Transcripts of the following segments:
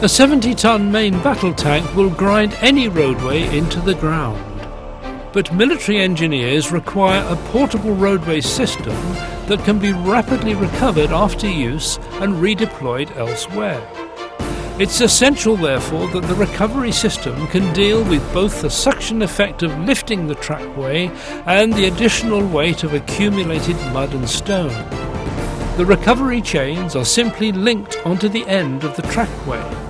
A 70 ton main battle tank will grind any roadway into the ground. But military engineers require a portable roadway system that can be rapidly recovered after use and redeployed elsewhere. It's essential, therefore, that the recovery system can deal with both the suction effect of lifting the trackway and the additional weight of accumulated mud and stone. The recovery chains are simply linked onto the end of the trackway.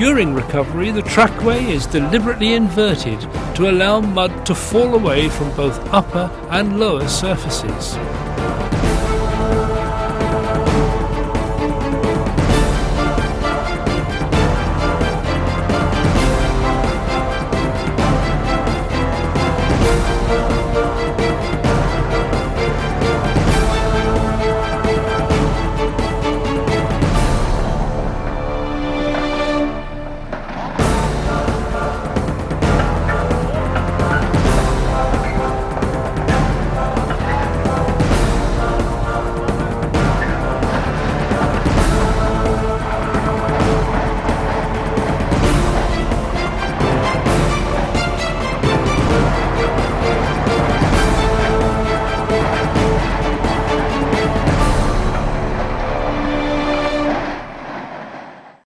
During recovery, the trackway is deliberately inverted to allow mud to fall away from both upper and lower surfaces.